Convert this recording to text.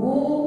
Oh.